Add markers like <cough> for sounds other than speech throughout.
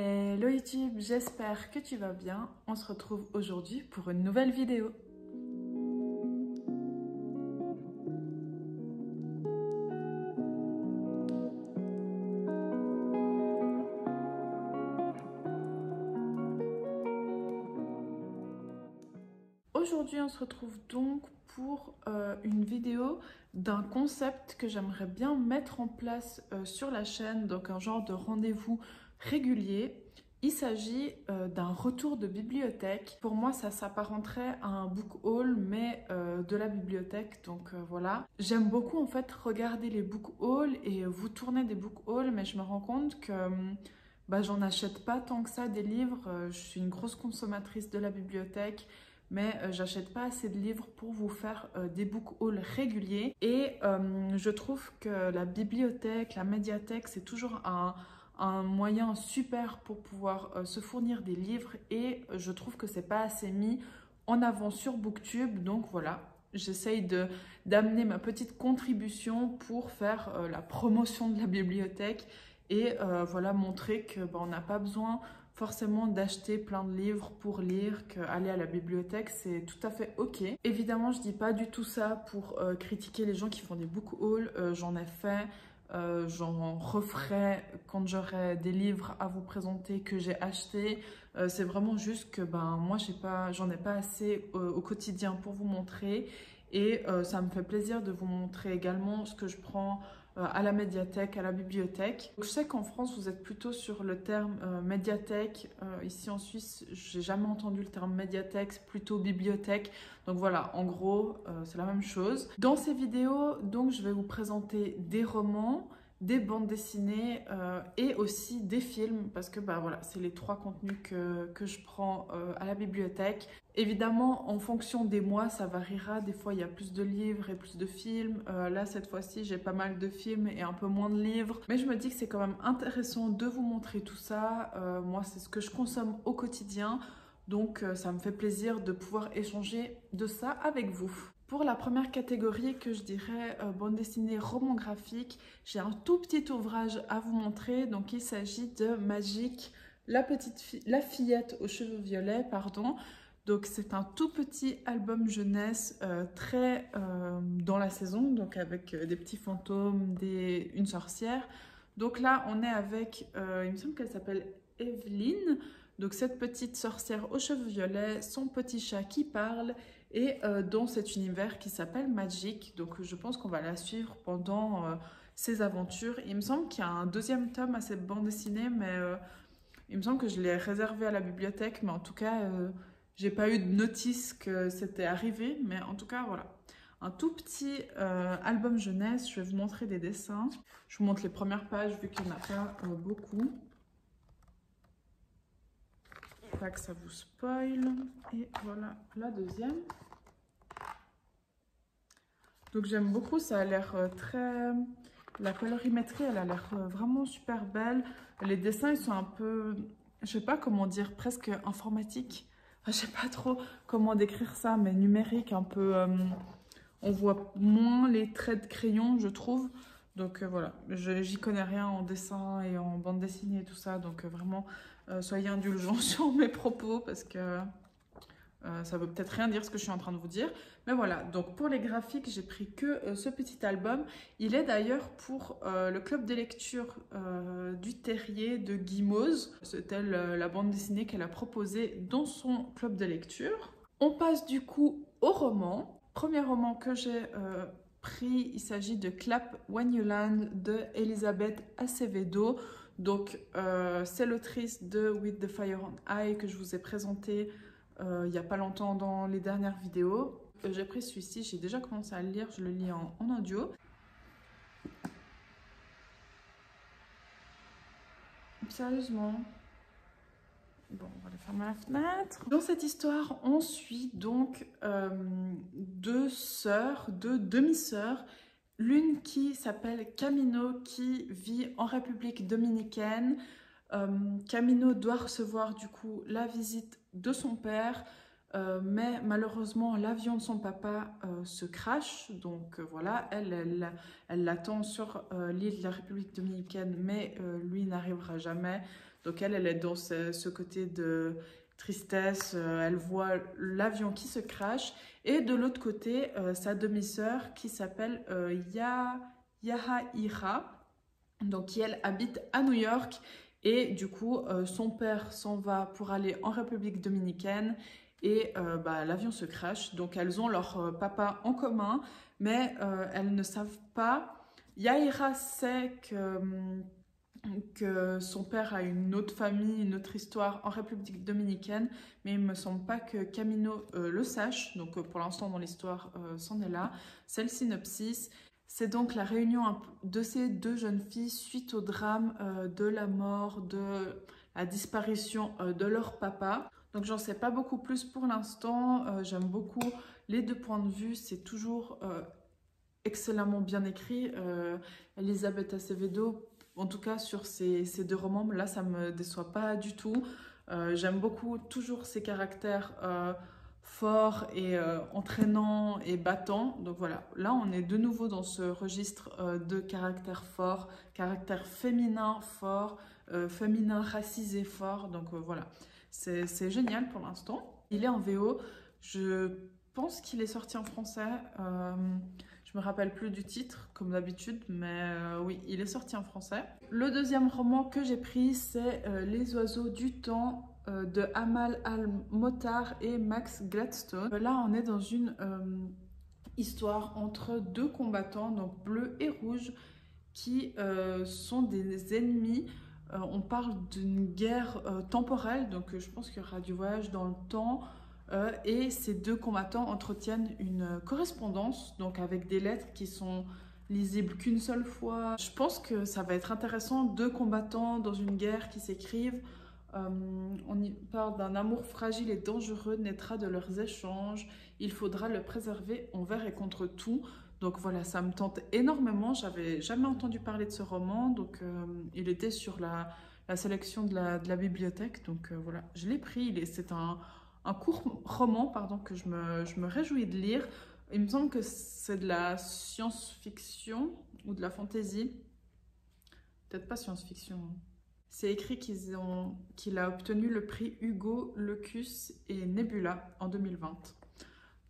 Hello YouTube, j'espère que tu vas bien. On se retrouve aujourd'hui pour une nouvelle vidéo. Aujourd'hui, on se retrouve donc pour euh, une vidéo d'un concept que j'aimerais bien mettre en place euh, sur la chaîne, donc un genre de rendez-vous régulier. Il s'agit euh, d'un retour de bibliothèque. Pour moi, ça s'apparenterait à un book haul, mais euh, de la bibliothèque. Donc euh, voilà. J'aime beaucoup en fait regarder les book hauls et vous tourner des book hauls, mais je me rends compte que bah, j'en achète pas tant que ça des livres. je suis une grosse consommatrice de la bibliothèque mais j'achète pas assez de livres pour vous faire des book hauls réguliers. Et je trouve que la bibliothèque, la médiathèque, c'est toujours un, un moyen super pour pouvoir euh, se fournir des livres et je trouve que c'est pas assez mis en avant sur Booktube. Donc voilà, j'essaye d'amener ma petite contribution pour faire euh, la promotion de la bibliothèque et euh, voilà montrer que bah, on n'a pas besoin forcément d'acheter plein de livres pour lire, qu'aller à la bibliothèque c'est tout à fait ok. Évidemment je dis pas du tout ça pour critiquer les gens qui font des book hauls, j'en ai fait, euh, j'en referai quand j'aurai des livres à vous présenter que j'ai achetés. Euh, c'est vraiment juste que ben moi j'ai pas, j'en ai pas assez euh, au quotidien pour vous montrer et ça me fait plaisir de vous montrer également ce que je prends à la médiathèque, à la bibliothèque. Je sais qu'en France, vous êtes plutôt sur le terme euh, médiathèque. Euh, ici en Suisse, j'ai jamais entendu le terme médiathèque, c'est plutôt bibliothèque. Donc voilà, en gros, c'est la même chose. Dans ces vidéos, donc, je vais vous présenter des romans, des bandes dessinées euh, et aussi des films parce que bah voilà c'est les trois contenus que, je prends euh, à la bibliothèque. Évidemment en fonction des mois ça variera. Des fois il y a plus de livres et plus de films. Euh, là cette fois-ci j'ai pas mal de films et un peu moins de livres. Mais je me dis que c'est quand même intéressant de vous montrer tout ça. Moi c'est ce que je consomme au quotidien. Donc ça me fait plaisir de pouvoir échanger de ça avec vous pour la première catégorie que je dirais euh, bande dessinée roman graphique, j'ai un tout petit ouvrage à vous montrer. Donc il s'agit de Magique, la petite la fillette aux cheveux violets, pardon. Donc c'est un tout petit album jeunesse euh, très euh, dans la saison, donc avec des petits fantômes, une sorcière. Donc là on est avec, il me semble qu'elle s'appelle Evelyne. Donc cette petite sorcière aux cheveux violets, son petit chat qui parle et euh, dans cet univers qui s'appelle Magic. Donc je pense qu'on va la suivre pendant euh, ses aventures. Il me semble qu'il y a un deuxième tome à cette bande dessinée, mais euh, il me semble que je l'ai réservé à la bibliothèque, mais en tout cas, j'ai pas eu de notice que c'était arrivé, mais en tout cas, voilà. Un tout petit album jeunesse, je vais vous montrer des dessins. Je vous montre les premières pages vu qu'il n'y en a pas beaucoup pas que ça vous spoil. Et voilà la deuxième. Donc j'aime beaucoup, ça a l'air euh, très... La colorimétrie, elle a l'air euh, vraiment super belle. Les dessins, ils sont un peu, je sais pas comment dire, presque informatiques. <laughs> je sais pas trop comment décrire ça, mais numérique, un peu... Euh, on voit moins les traits de crayon, je trouve. Donc voilà, j'y connais rien en dessin et en bande dessinée et tout ça. Donc vraiment, euh, soyez indulgents <laughs> sur mes propos parce que euh, ça veut peut-être rien dire ce que je suis en train de vous dire. Mais voilà, donc pour les graphiques, j'ai pris que euh, ce petit album. Il est d'ailleurs pour le club de lecture du Terrier de Guimauze. C'était la bande dessinée qu'elle a proposée dans son club de lecture. On passe du coup au roman. Premier roman que j'ai pris, il s'agit de Clap When You Land de Elisabeth Acevedo. Donc, euh, c'est l'autrice de With the Fire on Eye que je vous ai présenté euh, il n'y a pas longtemps dans les dernières vidéos. Euh, j'ai pris celui-ci, j'ai déjà commencé à le lire, je le lis en, en audio. Sérieusement Bon, on va aller fermer la fenêtre. Dans cette histoire, on suit donc deux sœurs, deux demi-sœurs L'une qui s'appelle Camino, qui vit en République dominicaine. Euh, Camino doit recevoir du coup la visite de son père, euh, mais malheureusement l'avion de son papa euh, se crache. Donc voilà, elle, elle l'attend sur l'île de la République dominicaine, mais lui n'arrivera jamais. Donc elle, elle est dans ce, côté de tristesse, elle voit l'avion qui se crache. Et de l'autre côté, sa demi-sœur qui s'appelle Ya, Yahaira, donc qui elle habite à New York. Et du coup, son père s'en va pour aller en République dominicaine et bah, l'avion se crache. Donc elles ont leur papa en commun, mais elles ne savent pas Yaira sait hum, que, son père a une autre famille, une autre histoire en République dominicaine, mais il me semble pas que Camino euh, le sache. Donc euh, pour l'instant dans l'histoire, euh, c'en est là. C'est le synopsis. C'est donc la réunion de ces deux jeunes filles suite au drame de la mort, de la disparition de leur papa. Donc j'en sais pas beaucoup plus pour l'instant. J'aime beaucoup les deux points de vue. C'est toujours excellemment bien écrit. Elisabeth Acevedo, en tout cas sur ces, deux romans, là ça me déçoit pas du tout. Euh, j'aime beaucoup toujours ces caractères euh, forts et entraînants et battants. Donc voilà, là on est de nouveau dans ce registre de caractères forts, caractère féminin fort, féminin racisé fort. Donc voilà, c'est génial pour l'instant. Il est en VO. Je pense qu'il est sorti en français. Je me rappelle plus du titre, comme d'habitude, mais euh, oui, il est sorti en français. Le deuxième roman que j'ai pris, c'est euh, Les oiseaux du temps euh, de Amal Al-Motar et Max Gladstone. Là, on est dans une histoire entre deux combattants, donc bleu et rouge, qui sont des ennemis. on parle d'une guerre temporelle, donc je pense qu'il y aura du voyage dans le temps. Euh, et ces deux combattants entretiennent une correspondance, donc avec des lettres qui sont lisibles qu'une seule fois. Je pense que ça va être intéressant, deux combattants dans une guerre qui s'écrivent. Euh, on y parle d'un amour fragile et dangereux naîtra de leurs échanges. Il faudra le préserver envers et contre tout. Donc voilà, ça me tente énormément. J'avais jamais entendu parler de ce roman, donc euh, il était sur la, sélection de la, de la, bibliothèque. Donc voilà, je l'ai pris. C'est un un court roman pardon, que je me, réjouis de lire. Il me semble que c'est de la science-fiction ou de la fantasy. Peut-être pas science-fiction. C'est écrit qu'il a obtenu le prix Hugo, Locus et Nebula en 2020.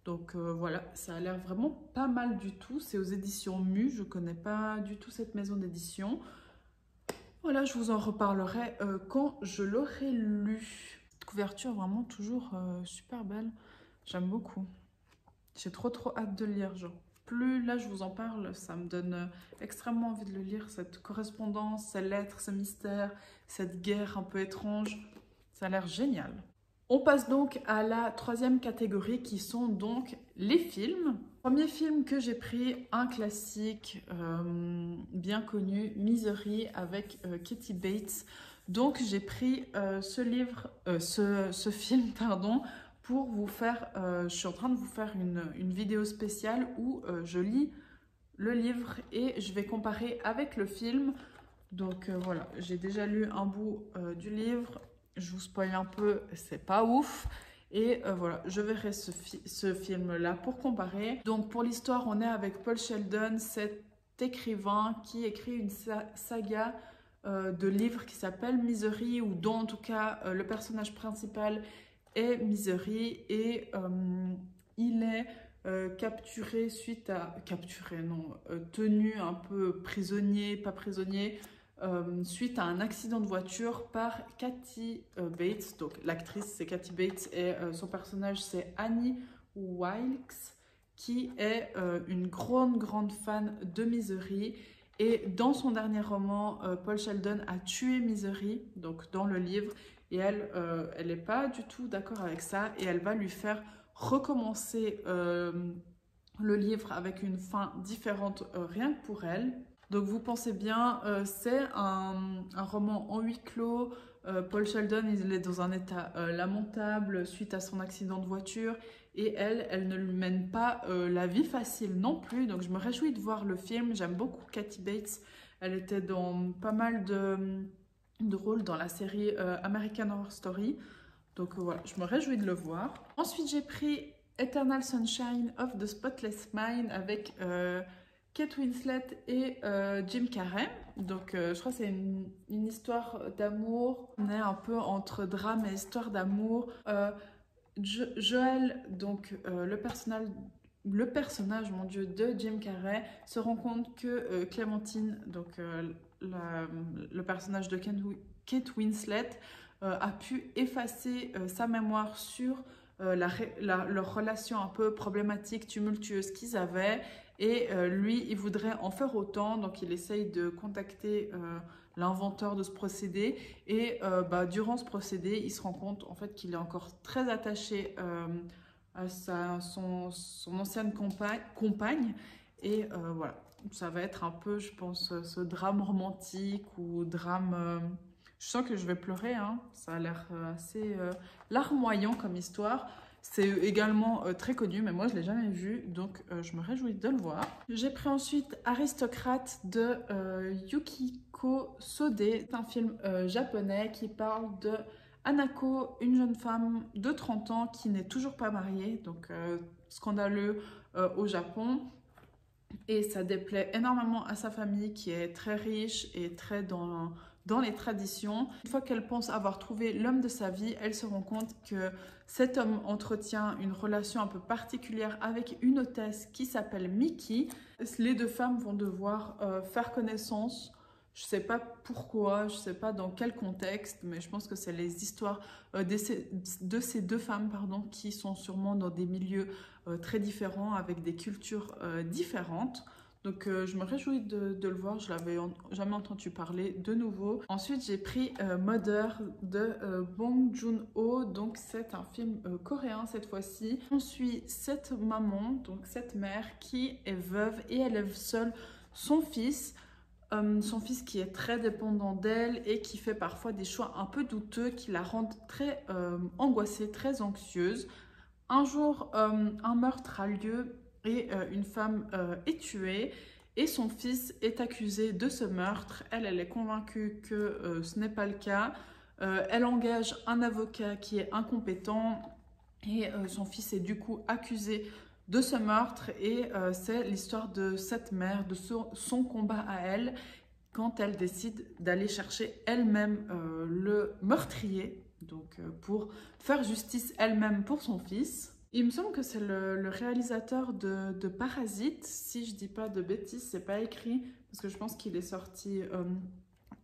Donc euh, voilà, ça a l'air vraiment pas mal du tout. C'est aux éditions Mu, je connais pas du tout cette maison d'édition. Voilà, je vous en reparlerai euh, quand je l'aurai lu couverture vraiment toujours euh, super belle. J'aime beaucoup. J'ai trop trop hâte de le lire. Genre, plus là je vous en parle, ça me donne euh, extrêmement envie de le lire. Cette correspondance, ces lettres, ce mystère, cette guerre un peu étrange. Ça a l'air génial. On passe donc à la troisième catégorie qui sont donc les films. Premier film que j'ai pris, un classique euh, bien connu, Misery avec Katie Bates. Donc j'ai pris euh, ce livre, euh, ce, <laughs> film, pardon, pour vous faire, euh, je suis en train de vous faire une, vidéo spéciale où je lis le livre et je vais comparer avec le film. Donc voilà, j'ai déjà lu un bout du livre, je vous spoil un peu, c'est pas ouf. Et voilà, je verrai ce, ce film-là pour comparer. Donc pour l'histoire, on est avec Paul Sheldon, cet écrivain qui écrit une saga euh, de livres qui s'appelle Misery, ou dont en tout cas euh, le personnage principal est Misery, et euh, il est capturé suite à... capturé, non, tenu un peu prisonnier, pas prisonnier, suite à un accident de voiture par Cathy Bates. Donc l'actrice c'est Cathy Bates et son personnage c'est Annie Wilkes qui est une grande grande fan de Misery et dans son dernier roman, euh, Paul Sheldon a tué Misery, donc dans le livre, et elle, euh, elle n'est pas du tout d'accord avec ça, et elle va lui faire recommencer euh, le livre avec une fin différente rien que pour elle. Donc vous pensez bien, c'est un, un, roman en huis clos, Paul Sheldon il est dans un état lamentable suite à son accident de voiture, et elle, elle ne mène pas euh, la vie facile non plus. Donc je me réjouis de voir le film. J'aime beaucoup Kathy Bates. Elle était dans pas mal de, rôles dans la série euh, American Horror Story. Donc euh, voilà, je me réjouis de le voir. Ensuite, j'ai pris Eternal Sunshine of the Spotless Mind avec Kate Winslet et Jim Carrey. Donc, je crois que c'est une, histoire d'amour. On est un peu entre drame et histoire d'amour. Joël, donc le personnage le personnage, mon Dieu, de Jim Carrey se rend compte que Clémentine, donc le personnage de Kate Winslet, a pu effacer sa mémoire sur leur relation un peu problématique, tumultueuse qu'ils avaient. Et euh, lui, il voudrait en faire autant, donc il essaye de contacter euh, l'inventeur de ce procédé. Et euh, bah, durant ce procédé, il se rend compte en fait qu'il est encore très attaché à sa, son, son, ancienne compagne. et voilà, ça va être un peu, je pense, ce drame romantique ou drame... je sens que je vais pleurer, hein. ça a l'air assez larmoyant comme histoire. C'est également euh, très connu, mais moi je ne l'ai jamais vu, donc euh, je me réjouis de le voir. J'ai pris ensuite Aristocrate de euh, Yukiko Sode. C'est un film japonais qui parle de Anako, une jeune femme de 30 ans qui n'est toujours pas mariée, donc scandaleux au Japon. Et ça déplaît énormément à sa famille qui est très riche et très dans dans les traditions. Une fois qu'elle pense avoir trouvé l'homme de sa vie, elle se rend compte que cet homme entretient une relation un peu particulière avec une hôtesse qui s'appelle Mickey. Les deux femmes vont devoir euh, faire connaissance. Je ne sais pas pourquoi, je ne sais pas dans quel contexte, mais je pense que c'est les histoires euh, de, ces, de, ces, deux femmes pardon, qui sont sûrement dans des milieux euh, très différents, avec des cultures différentes. Donc euh, je me réjouis de, le voir, je l'avais jamais entendu parler de nouveau. Ensuite j'ai pris euh, Mother de euh, Bong Joon-ho, donc c'est un film coréen cette fois-ci. On suit cette maman, donc cette mère qui est veuve et élève seule son fils. son fils qui est très dépendant d'elle et qui fait parfois des choix un peu douteux qui la rendent très angoissée, très anxieuse. Un jour, un meurtre a lieu et euh, une femme euh, est tuée et son fils est accusé de ce meurtre. Elle, est convaincue que euh, ce n'est pas le cas. elle engage un avocat qui est incompétent et son fils est du coup accusé de ce meurtre et c'est l'histoire de cette mère, de son, combat à elle quand elle décide d'aller chercher elle-même le meurtrier, donc pour faire justice elle-même pour son fils. Il me semble que c'est le, réalisateur de, Parasite. Si je dis pas de bêtises, c'est pas écrit parce que je pense qu'il est sorti euh,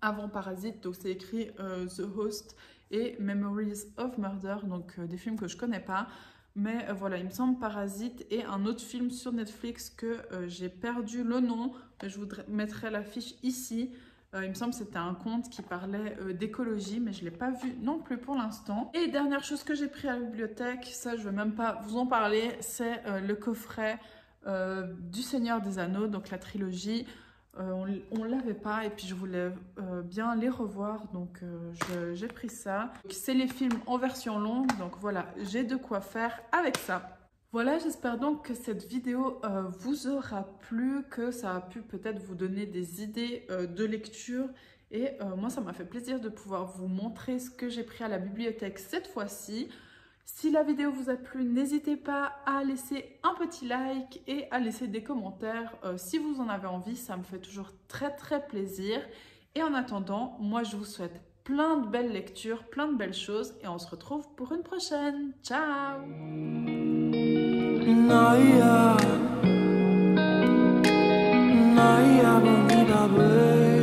avant Parasite. Donc c'est écrit euh, The Host et Memories of Murder, donc euh, des films que je connais pas. Mais voilà, il me semble Parasite et un autre film sur Netflix que j'ai perdu le nom. Je vous mettrai l'affiche ici. Euh, il me semble que c'était un conte qui parlait euh, d'écologie, mais je ne l'ai pas vu non plus pour l'instant. Et dernière chose que j'ai pris à la bibliothèque, ça je ne vais même pas vous en parler, c'est euh, le coffret du Seigneur des Anneaux, donc la trilogie. on ne l'avait pas et puis je voulais bien les revoir, donc j'ai pris ça. C'est les films en version longue, donc voilà, j'ai de quoi faire avec ça. Voilà, j'espère donc que cette vidéo euh, vous aura plu, que ça a pu peut-être vous donner des idées euh, de lecture. Et euh, moi, ça m'a fait plaisir de pouvoir vous montrer ce que j'ai pris à la bibliothèque cette fois-ci. Si la vidéo vous a plu, n'hésitez pas à laisser un petit like et à laisser des commentaires si vous en avez envie. Ça me fait toujours très très plaisir. Et en attendant, moi je vous souhaite plein de belles lectures, plein de belles choses et on se retrouve pour une prochaine. Ciao Naya. Naya Bonita Baby